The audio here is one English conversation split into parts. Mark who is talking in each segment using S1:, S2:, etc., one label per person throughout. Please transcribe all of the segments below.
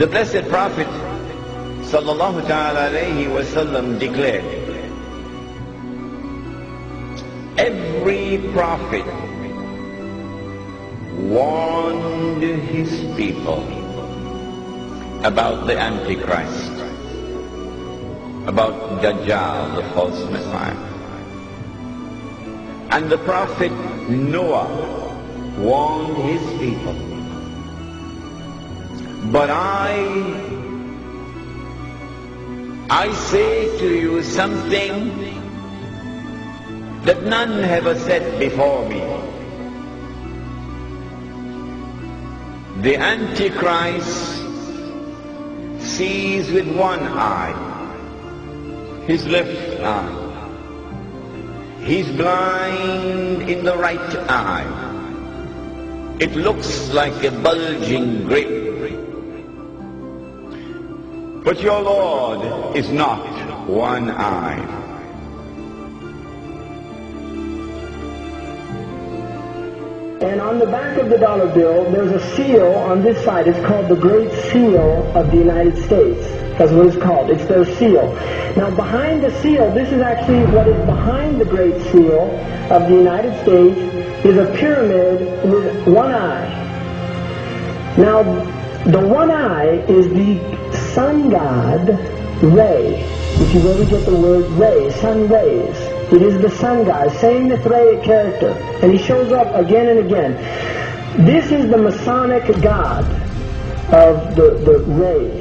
S1: The Blessed Prophet sallallahu alayhi wasallam declared, every prophet warned his people about the Antichrist, about Dajjal, the false Messiah. And the prophet Noah warned his people. But I I say to you something that none have said before me. The Antichrist sees with one eye, his left eye. He's blind in the right eye. It looks like a bulging grape but your Lord is not one eye.
S2: And on the back of the dollar bill, there's a seal on this side. It's called the Great Seal of the United States. That's what it's called. It's their seal. Now, behind the seal, this is actually what is behind the Great Seal of the United States, is a pyramid with one eye. Now, the one eye is the sun god, Ray, is where we get the word ray, sun rays. It is the sun god, same Mithraic character, and he shows up again and again. This is the Masonic god of the, the ray.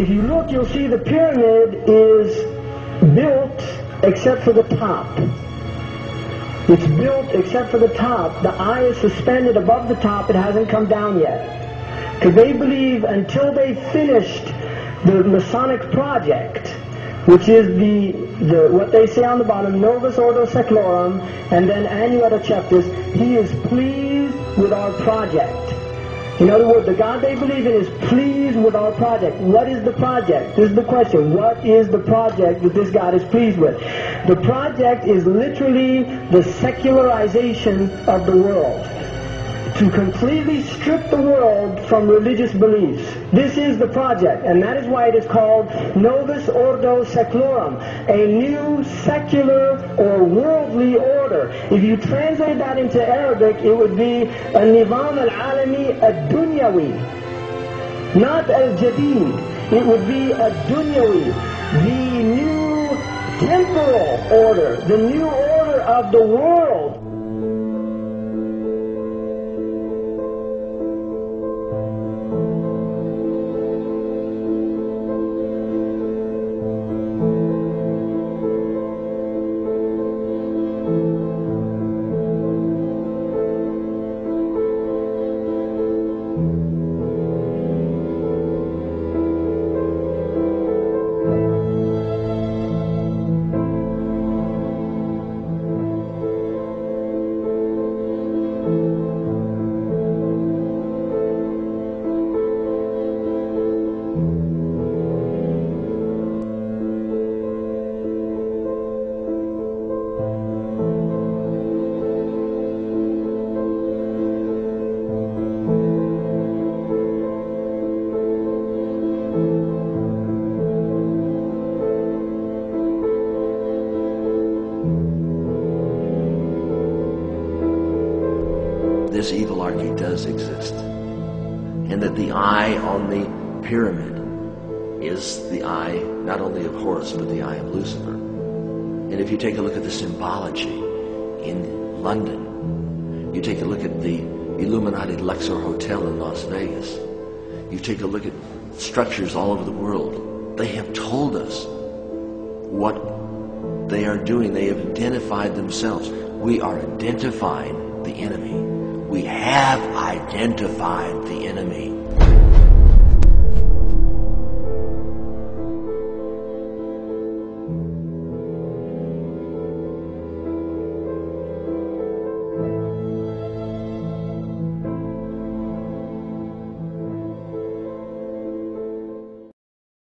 S2: If you look, you'll see the pyramid is built except for the top. It's built except for the top. The eye is suspended above the top. It hasn't come down yet. Because they believe until they finished the Masonic project, which is the, the what they say on the bottom, Novus Ordo Seclorum, and then Annuit Coeptis, he is pleased with our project. In other words, the God they believe in is pleased with our project. What is the project? This is the question. What is the project that this God is pleased with? The project is literally the secularization of the world. To completely strip the world from religious beliefs. This is the project, and that is why it is called Novus Ordo Seclorum, a new secular or worldly order. If you translate that into Arabic, it would be a Nizam al-Alami ad-Dunyawi, not al-Jadid. It would be a Dunyawi, the new temporal order, the new order of the world.
S3: Archy does exist. And that the eye on the pyramid is the eye not only of Horus, but the eye of Lucifer. And if you take a look at the symbology in London, you take a look at the Illuminati Luxor Hotel in Las Vegas, you take a look at structures all over the world, they have told us what they are doing. They have identified themselves. We are identifying the enemy. We have identified the enemy.